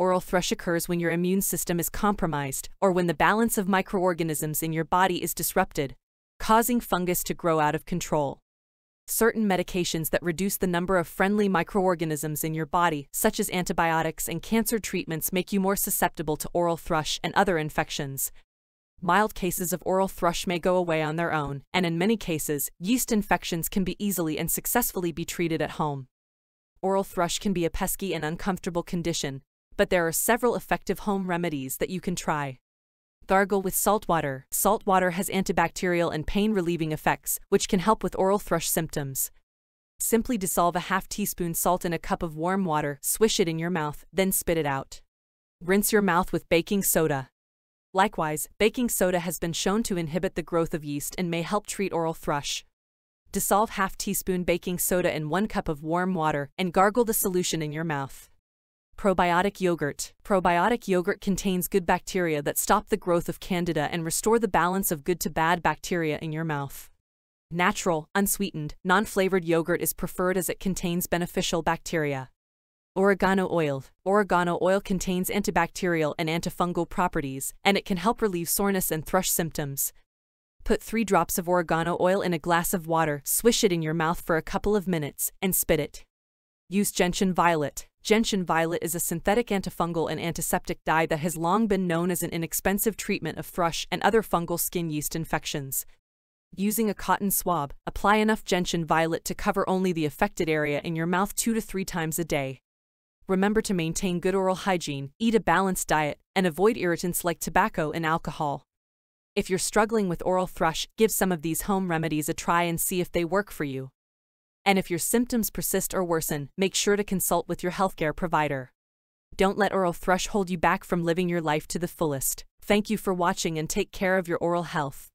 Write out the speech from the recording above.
Oral thrush occurs when your immune system is compromised or when the balance of microorganisms in your body is disrupted, causing fungus to grow out of control. Certain medications that reduce the number of friendly microorganisms in your body, such as antibiotics and cancer treatments, make you more susceptible to oral thrush and other infections. Mild cases of oral thrush may go away on their own, and in many cases, yeast infections can be easily and successfully be treated at home. Oral thrush can be a pesky and uncomfortable condition, but there are several effective home remedies that you can try. Gargle with salt water. Salt water has antibacterial and pain-relieving effects, which can help with oral thrush symptoms. Simply dissolve a half teaspoon salt in a cup of warm water, swish it in your mouth, then spit it out. Rinse your mouth with baking soda. Likewise, baking soda has been shown to inhibit the growth of yeast and may help treat oral thrush. Dissolve half teaspoon baking soda in 1 cup of warm water and gargle the solution in your mouth. Probiotic yogurt. Probiotic yogurt contains good bacteria that stop the growth of candida and restore the balance of good to bad bacteria in your mouth. Natural, unsweetened, non-flavored yogurt is preferred as it contains beneficial bacteria. Oregano oil. Oregano oil contains antibacterial and antifungal properties, and it can help relieve soreness and thrush symptoms. Put 3 drops of oregano oil in a glass of water, swish it in your mouth for a couple of minutes, and spit it. Use gentian violet. Gentian violet is a synthetic antifungal and antiseptic dye that has long been known as an inexpensive treatment of thrush and other fungal skin yeast infections. Using a cotton swab, apply enough gentian violet to cover only the affected area in your mouth two to three times a day. Remember to maintain good oral hygiene, eat a balanced diet, and avoid irritants like tobacco and alcohol. If you're struggling with oral thrush, give some of these home remedies a try and see if they work for you. And if your symptoms persist or worsen, make sure to consult with your healthcare provider. Don't let oral thrush hold you back from living your life to the fullest. Thank you for watching and take care of your oral health.